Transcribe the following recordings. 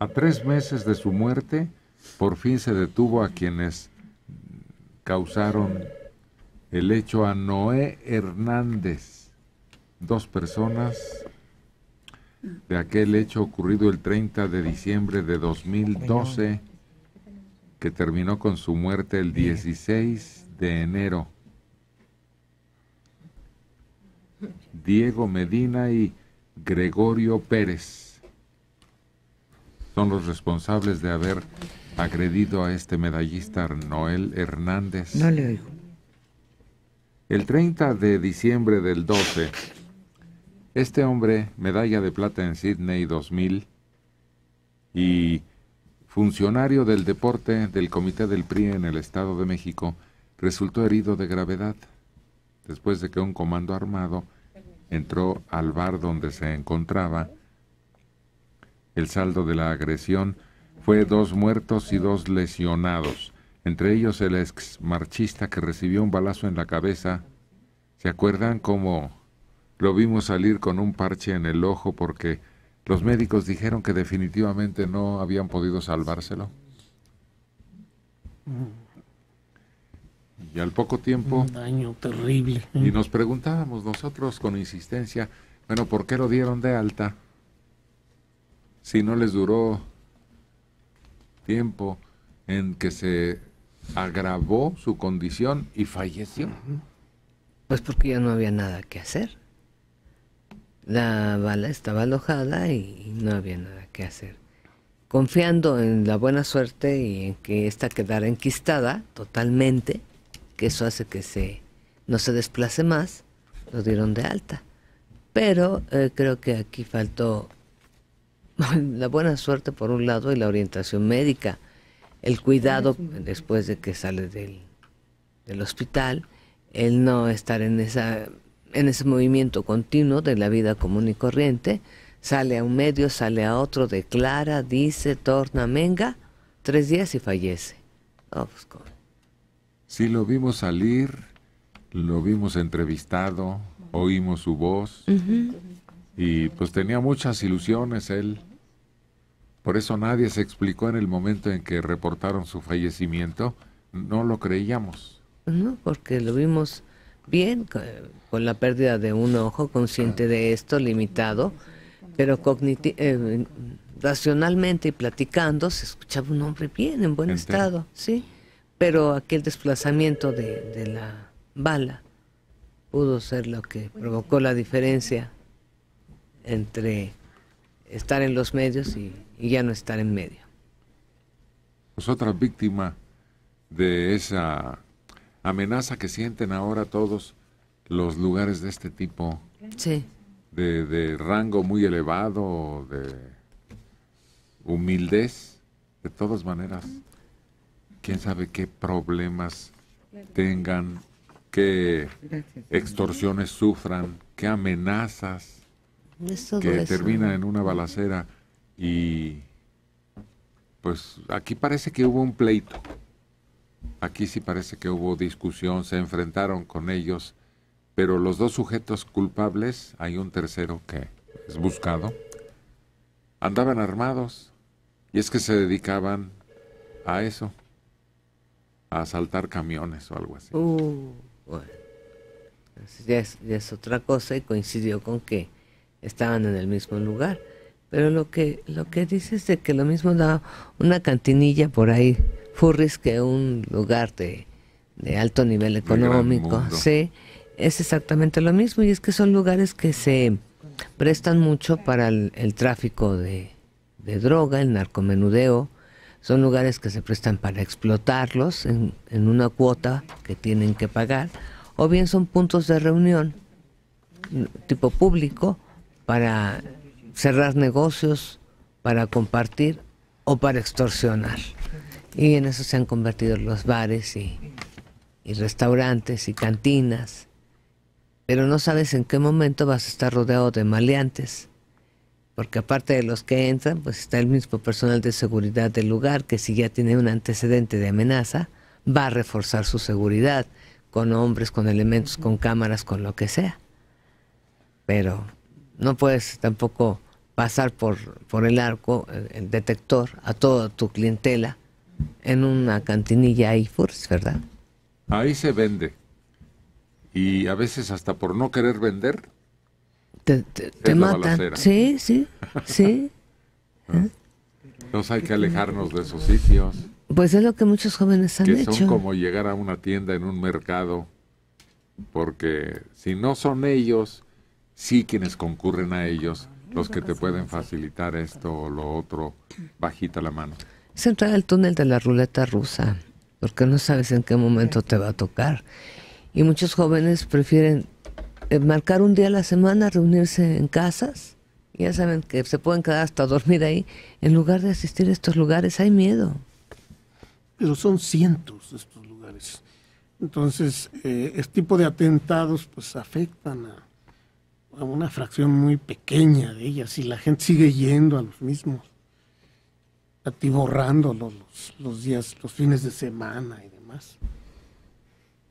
A tres meses de su muerte, por fin se detuvo a quienes causaron el hecho a Noé Hernández, dos personas de aquel hecho ocurrido el 30 de diciembre de 2012, que terminó con su muerte el 16 de enero. Diego Medina y Gregorio Pérez son los responsables de haber agredido a este medallista Noel Hernández. No le oigo. El 30 de diciembre del 12, este hombre, medalla de plata en Sydney 2000 y funcionario del deporte del Comité del PRI en el Estado de México, resultó herido de gravedad después de que un comando armado entró al bar donde se encontraba. El saldo de la agresión fue dos muertos y dos lesionados, entre ellos el ex marchista que recibió un balazo en la cabeza. ¿Se acuerdan cómo lo vimos salir con un parche en el ojo porque los médicos dijeron que definitivamente no habían podido salvárselo? Y al poco tiempo... Un daño terrible. Y nos preguntábamos nosotros con insistencia, bueno, ¿por qué lo dieron de alta? Si no les duró tiempo en que se agravó su condición y falleció. Pues porque ya no había nada que hacer. La bala estaba alojada y no había nada que hacer. Confiando en la buena suerte y en que ésta quedara enquistada totalmente, que eso hace que se no se desplace más, lo dieron de alta. Pero eh, creo que aquí faltó la buena suerte por un lado y la orientación médica, el cuidado después de que sale del, del hospital, el no estar en esa en ese movimiento continuo de la vida común y corriente, sale a un medio, sale a otro, declara, dice, torna, menga, tres días y fallece. Oh, pues, sí, lo vimos salir, lo vimos entrevistado, oímos su voz. Y pues tenía muchas ilusiones él. Por eso nadie se explicó en el momento en que reportaron su fallecimiento, no lo creíamos. No, porque lo vimos bien, con la pérdida de un ojo, consciente de esto, limitado, pero eh, racionalmente y platicando se escuchaba un hombre bien, en buen estado, sí, pero aquel desplazamiento de, de la bala pudo ser lo que provocó la diferencia entre estar en los medios y, ya no estar en medio. Pues otra víctima de esa amenaza que sienten ahora todos los lugares de este tipo. Sí. De, de rango muy elevado, de humildez, de todas maneras. Quién sabe qué problemas tengan, qué extorsiones sufran, qué amenazas que termina en una balacera y pues aquí parece que hubo un pleito. Aquí sí parece que hubo discusión, se enfrentaron con ellos, pero los dos sujetos culpables, hay un tercero que es buscado, andaban armados y es que se dedicaban a eso, a asaltar camiones o algo así. Uh, bueno. ya es otra cosa y coincidió con que estaban en el mismo lugar. Pero lo que, lo que dice es de que lo mismo da una cantinilla por ahí, Furris, que un lugar de, de alto nivel económico. Sí, es exactamente lo mismo y es que son lugares que se prestan mucho para el, tráfico de, de, droga, el narcomenudeo. Son lugares que se prestan para explotarlos en, en una cuota que tienen que pagar. O bien son puntos de reunión tipo público para cerrar negocios, para compartir o para extorsionar. Y en eso se han convertido los bares y, restaurantes y cantinas. Pero no sabes en qué momento vas a estar rodeado de maleantes. Porque aparte de los que entran, pues está el mismo personal de seguridad del lugar que si ya tiene un antecedente de amenaza, va a reforzar su seguridad con hombres, con elementos, con cámaras, con lo que sea. Pero no puedes tampoco pasar por, por el arco, el detector, a toda tu clientela en una cantinilla ahí, ¿verdad? Ahí se vende. Y a veces hasta por no querer vender. Te, te, matan. Sí, sí, sí. Entonces hay que alejarnos de esos sitios. Pues es lo que muchos jóvenes han hecho. Que son como llegar a una tienda en un mercado, porque si no son ellos, sí quienes concurren a ellos, los que te pueden facilitar esto o lo otro, bajita la mano. Es entrar al túnel de la ruleta rusa, porque no sabes en qué momento te va a tocar. Y muchos jóvenes prefieren eh, marcar un día a la semana, reunirse en casas, ya saben que se pueden quedar hasta dormir ahí, en lugar de asistir a estos lugares, hay miedo pero son cientos de estos lugares. Entonces, eh, este tipo de atentados pues afectan a, una fracción muy pequeña de ellas y la gente sigue yendo a los mismos, atiborrándolos los, los días, los fines de semana y demás.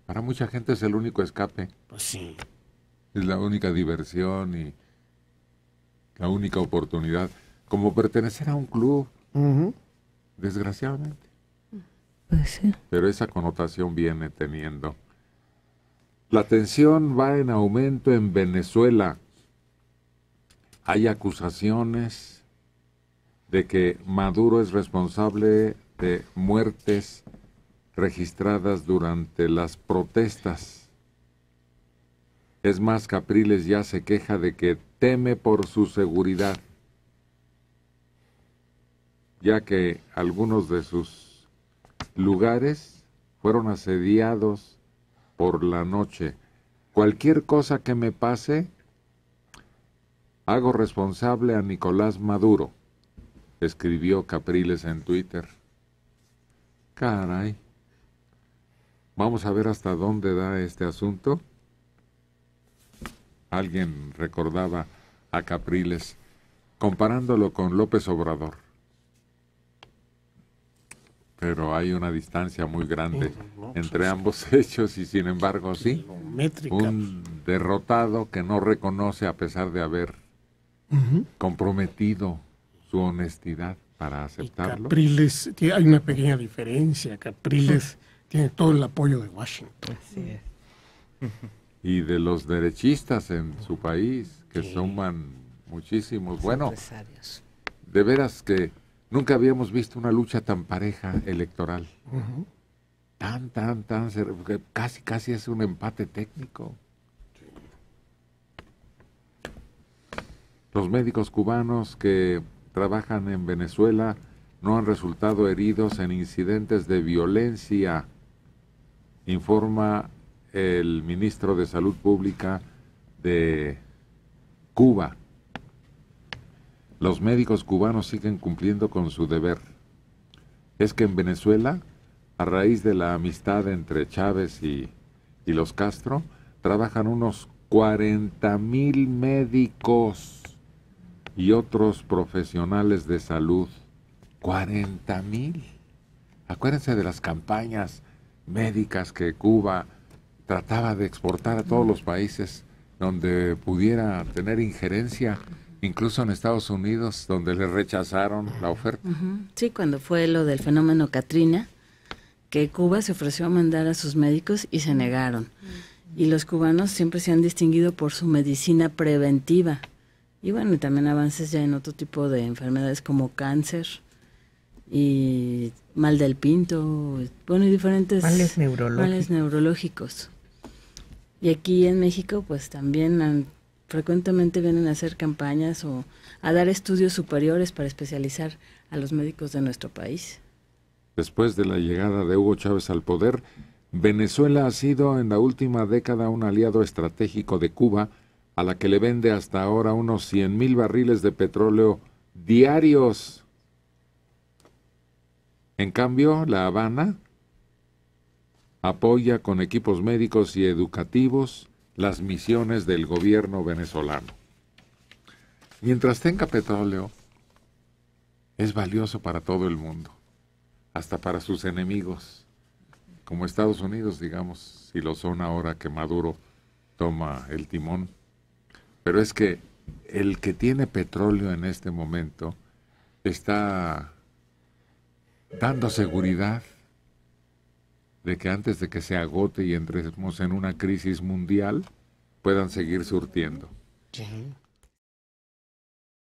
Para mucha gente es el único escape. Pues sí. Es la única diversión y la única oportunidad. Como pertenecer a un club, desgraciadamente. Pues Pero esa connotación viene teniendo. La tensión va en aumento en Venezuela. Hay acusaciones de que Maduro es responsable de muertes registradas durante las protestas. Es más, Capriles ya se queja de que teme por su seguridad, ya que algunos de sus lugares fueron asediados por la noche. Cualquier cosa que me pase, hago responsable a Nicolás Maduro, escribió Capriles en Twitter. Caray. Vamos a ver hasta dónde da este asunto. Alguien recordaba a Capriles comparándolo con López Obrador pero hay una distancia muy grande entre ambos hechos y sin embargo sí, un derrotado que no reconoce a pesar de haber comprometido su honestidad para aceptarlo. Capriles, hay una pequeña diferencia, Capriles tiene todo el apoyo de Washington. Y de los derechistas en su país, que suman muchísimos. Bueno, de veras que Nunca habíamos visto una lucha tan pareja electoral. Tan, tan, tan, casi, casi es un empate técnico. Los médicos cubanos que trabajan en Venezuela no han resultado heridos en incidentes de violencia, informa el ministro de Salud Pública de Cuba los médicos cubanos siguen cumpliendo con su deber. Es que en Venezuela, a raíz de la amistad entre Chávez y, los Castro, trabajan unos 40 mil médicos y otros profesionales de salud. 40 mil. Acuérdense de las campañas médicas que Cuba trataba de exportar a todos los países donde pudiera tener injerencia Incluso en Estados Unidos, donde le rechazaron la oferta. Sí, cuando fue lo del fenómeno Katrina, que Cuba se ofreció a mandar a sus médicos y se negaron. Y los cubanos siempre se han distinguido por su medicina preventiva. Y bueno, y también avances ya en otro tipo de enfermedades como cáncer y mal del pinto, bueno, y diferentes males neurológicos. Males neurológicos. Y aquí en México, pues también han frecuentemente vienen a hacer campañas o a dar estudios superiores para especializar a los médicos de nuestro país. Después de la llegada de Hugo Chávez al poder, Venezuela ha sido en la última década un aliado estratégico de Cuba, a la que le vende hasta ahora unos 100 mil barriles de petróleo diarios. En cambio, La Habana apoya con equipos médicos y educativos las misiones del gobierno venezolano. Mientras tenga petróleo, es valioso para todo el mundo, hasta para sus enemigos, como Estados Unidos, digamos, si lo son ahora que Maduro toma el timón. Pero es que el que tiene petróleo en este momento está dando seguridad de que antes de que se agote y entremos en una crisis mundial puedan seguir surtiendo.